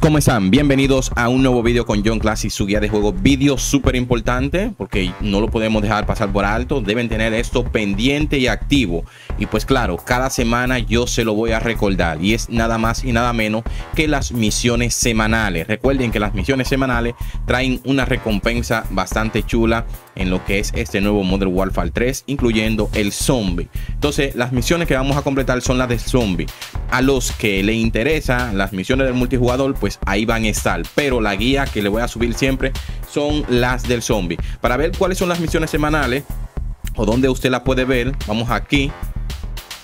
¿cómo están? Bienvenidos a un nuevo video con John Classic, su guía de juego. Vídeo súper importante porque no lo podemos dejar pasar por alto. Deben tener esto pendiente y activo. Y pues claro, cada semana yo se lo voy a recordar. Y es nada más y nada menos que las misiones semanales. Recuerden que las misiones semanales traen una recompensa bastante chula en lo que es este nuevo Modern Warfare 3, incluyendo el zombie. Entonces, las misiones que vamos a completar son las del zombie. A los que le interesa las misiones del multijugador, pues ahí van a estar. Pero la guía que le voy a subir siempre son las del zombie. Para ver cuáles son las misiones semanales o dónde usted la puede ver, vamos aquí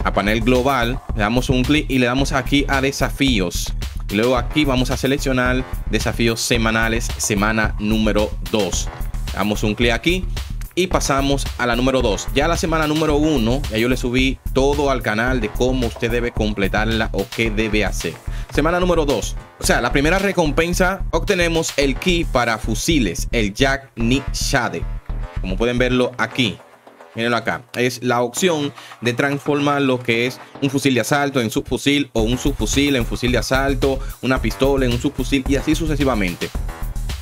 a panel global, le damos un clic y le damos aquí a desafíos. Y luego aquí vamos a seleccionar desafíos semanales, semana número 2. Damos un clic aquí y pasamos a la número 2. Ya la semana número 1, ya yo le subí todo al canal de cómo usted debe completarla o qué debe hacer. Semana número 2. O sea, la primera recompensa, obtenemos el key para fusiles, el Jack Nick Shade. Como pueden verlo aquí. Mírenlo acá. Es la opción de transformar lo que es un fusil de asalto en subfusil o un subfusil en fusil de asalto, una pistola en un subfusil y así sucesivamente.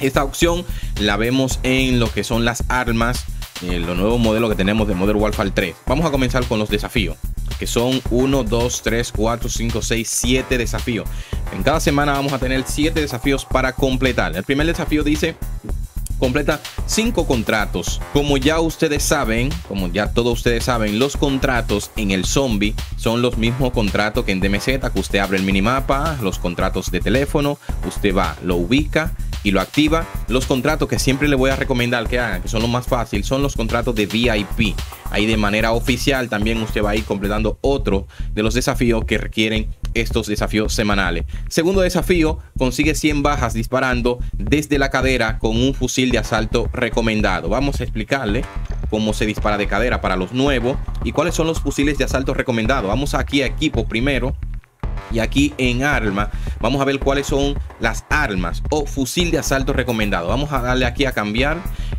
Esta opción la vemos en lo que son las armas, eh, los nuevos modelos que tenemos de Modern Warfare 3. Vamos a comenzar con los desafíos, que son 1, 2, 3, 4, 5, 6, 7 desafíos. En cada semana vamos a tener 7 desafíos para completar. El primer desafío dice completa 5 contratos. Como ya ustedes saben, como ya todos ustedes saben, los contratos en el zombie son los mismos contratos que en DMZ, que usted abre el minimapa, los contratos de teléfono, usted va, lo ubica y lo activa. Los contratos que siempre le voy a recomendar que hagan, que son los más fáciles, son los contratos de VIP. Ahí de manera oficial también usted va a ir completando otro de los desafíos que requieren estos desafíos semanales. Segundo desafío, consigue 100 bajas disparando desde la cadera con un fusil de asalto recomendado. Vamos a explicarle cómo se dispara de cadera para los nuevos y cuáles son los fusiles de asalto recomendados. Vamos aquí a equipo primero y aquí en arma vamos a ver cuáles son las armas o fusil de asalto recomendado. Vamos a darle aquí a cambiar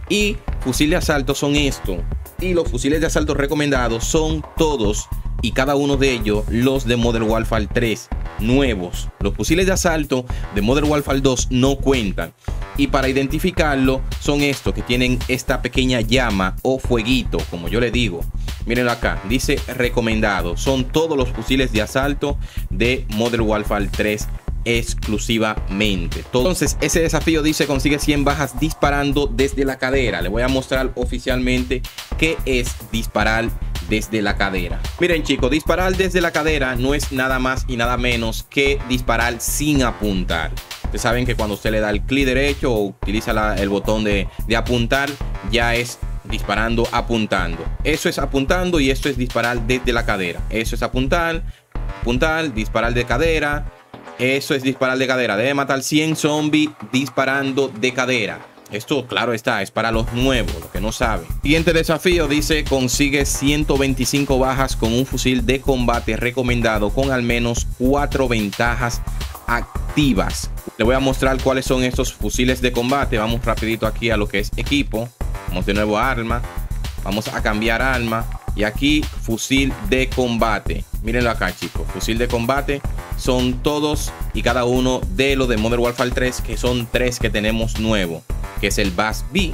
y fusil de asalto son esto. Y los fusiles de asalto recomendados son todos y cada uno de ellos los de Modern Warfare 3 nuevos. Los fusiles de asalto de Modern Warfare 2 no cuentan. Y para identificarlo son estos que tienen esta pequeña llama o fueguito, como yo le digo. Mírenlo acá, dice recomendado. Son todos los fusiles de asalto de Modern Warfare 3 exclusivamente. Entonces, ese desafío dice consigue 100 bajas disparando desde la cadera. Le voy a mostrar oficialmente qué es disparar desde la cadera. Miren chicos, disparar desde la cadera no es nada más y nada menos que disparar sin apuntar. Ustedes saben que cuando usted le da el clic derecho o utiliza el botón de, de apuntar, ya es disparando apuntando. Eso es apuntando y esto es disparar desde la cadera. Eso es apuntar, apuntar, disparar de cadera. Eso es disparar de cadera. Debe matar 100 zombies disparando de cadera. Esto, claro está, es para los nuevos, los que no saben. Siguiente desafío dice: consigue 125 bajas con un fusil de combate recomendado con al menos 4 ventajas activas. Le voy a mostrar cuáles son estos fusiles de combate. Vamos rapidito aquí a lo que es equipo. Vamos de nuevo a arma. Vamos a cambiar arma. Y aquí fusil de combate. Mírenlo acá chicos. Fusil de combate son todos y cada uno de los de Modern Warfare 3. Que son tres que tenemos nuevo. Que es el Bass B.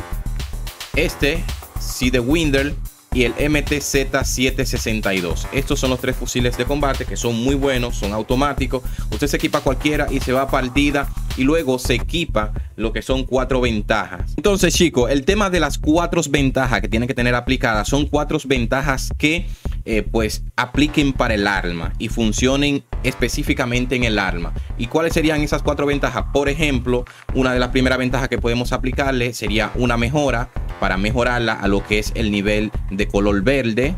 Este. C de Winder y el MTZ-762. Estos son los tres fusiles de combate que son muy buenos, son automáticos. Usted se equipa cualquiera y se va a partida y luego se equipa lo que son cuatro ventajas. Entonces, chicos, el tema de las cuatro ventajas que tienen que tener aplicadas son cuatro ventajas que eh, pues apliquen para el arma y funcionen específicamente en el arma. ¿Y cuáles serían esas cuatro ventajas? Por ejemplo, una de las primeras ventajas que podemos aplicarle sería una mejora para mejorarla a lo que es el nivel de color verde.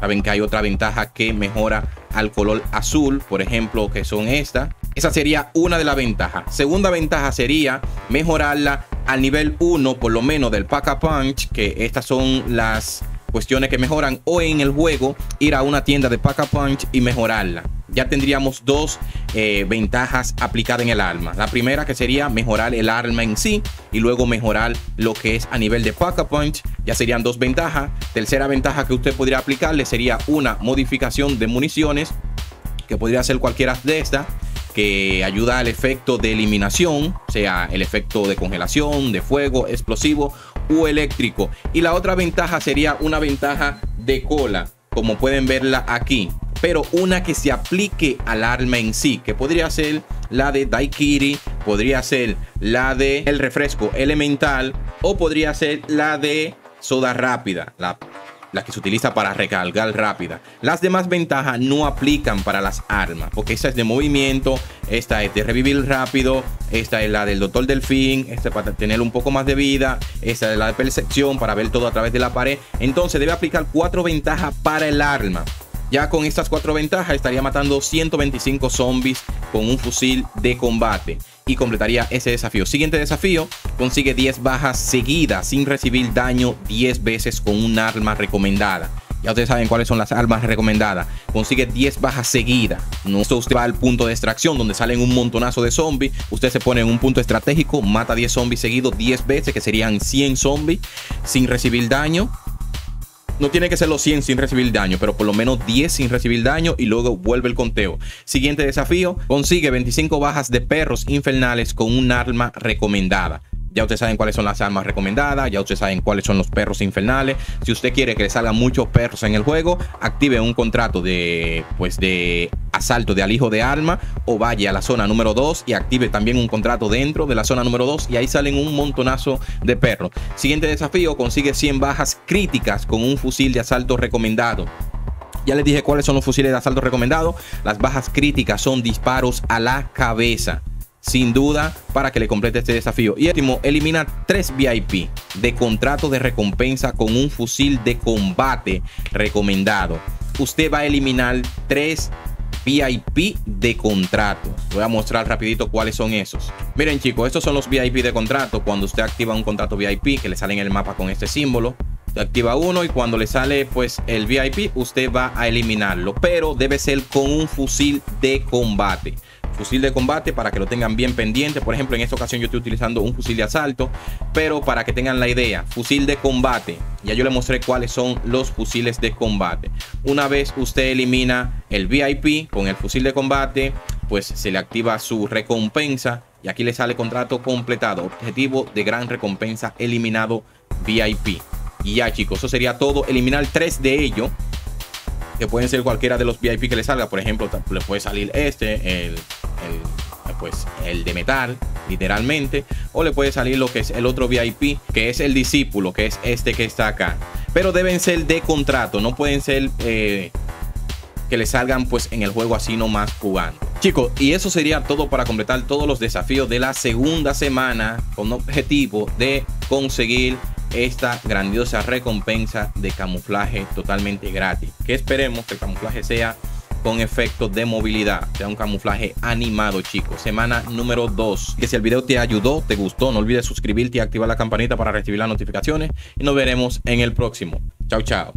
Saben que hay otra ventaja que mejora al color azul, por ejemplo, que son estas. Esa sería una de las ventajas. Segunda ventaja sería mejorarla al nivel 1, por lo menos del Pack a Punch, que estas son las cuestiones que mejoran, o en el juego ir a una tienda de Pack a Punch y mejorarla ya tendríamos dos eh, ventajas aplicadas en el arma. La primera que sería mejorar el arma en sí y luego mejorar lo que es a nivel de pack a punch. Ya serían dos ventajas. Tercera ventaja que usted podría aplicarle sería una modificación de municiones que podría ser cualquiera de estas. Que ayuda al efecto de eliminación, sea el efecto de congelación, de fuego, explosivo o eléctrico. Y la otra ventaja sería una ventaja de cola, como pueden verla aquí pero una que se aplique al arma en sí, que podría ser la de Daikiri, podría ser la de el refresco elemental o podría ser la de soda rápida, la, la que se utiliza para recargar rápida. Las demás ventajas no aplican para las armas, porque esta es de movimiento, esta es de revivir rápido, esta es la del Doctor Delfín, esta es para tener un poco más de vida, esta es la de percepción para ver todo a través de la pared. Entonces debe aplicar cuatro ventajas para el arma. Ya con estas cuatro ventajas estaría matando 125 zombies con un fusil de combate y completaría ese desafío. Siguiente desafío, consigue 10 bajas seguidas sin recibir daño 10 veces con un arma recomendada. Ya ustedes saben cuáles son las armas recomendadas. Consigue 10 bajas seguidas. No usted va al punto de extracción donde salen un montonazo de zombies. Usted se pone en un punto estratégico, mata 10 zombies seguidos 10 veces, que serían 100 zombies sin recibir daño no tiene que ser los 100 sin recibir daño, pero por lo menos 10 sin recibir daño y luego vuelve el conteo. Siguiente desafío, consigue 25 bajas de perros infernales con un arma recomendada. Ya ustedes saben cuáles son las armas recomendadas, ya ustedes saben cuáles son los perros infernales. Si usted quiere que le salgan muchos perros en el juego, active un contrato de pues de asalto de alijo de arma o vaya a la zona número 2 y active también un contrato dentro de la zona número 2 y ahí salen un montonazo de perros. Siguiente desafío, consigue 100 bajas críticas con un fusil de asalto recomendado. Ya les dije cuáles son los fusiles de asalto recomendados. Las bajas críticas son disparos a la cabeza sin duda para que le complete este desafío. Y último, elimina 3 VIP de contrato de recompensa con un fusil de combate recomendado. Usted va a eliminar 3 VIP de contrato. Voy a mostrar rapidito cuáles son esos. Miren chicos, estos son los VIP de contrato. Cuando usted activa un contrato VIP que le sale en el mapa con este símbolo, activa uno y cuando le sale pues el VIP usted va a eliminarlo. Pero debe ser con un fusil de combate fusil de combate para que lo tengan bien pendiente. Por ejemplo, en esta ocasión yo estoy utilizando un fusil de asalto, pero para que tengan la idea, fusil de combate. Ya yo le mostré cuáles son los fusiles de combate. Una vez usted elimina el VIP con el fusil de combate, pues se le activa su recompensa y aquí le sale contrato completado. Objetivo de gran recompensa eliminado VIP. Y ya chicos, eso sería todo. Eliminar tres de ellos que pueden ser cualquiera de los VIP que le salga. Por ejemplo, le puede salir este, el, pues, el de metal, literalmente. O le puede salir lo que es el otro VIP, que es el discípulo, que es este que está acá. Pero deben ser de contrato, no pueden ser eh, que le salgan pues en el juego así nomás jugando. Chicos, y eso sería todo para completar todos los desafíos de la segunda semana con objetivo de conseguir esta grandiosa recompensa de camuflaje totalmente gratis. Que esperemos que el camuflaje sea con efecto de movilidad, sea un camuflaje animado, chicos. Semana número 2. Que si el video te ayudó, te gustó, no olvides suscribirte y activar la campanita para recibir las notificaciones. Y nos veremos en el próximo. Chao, chao.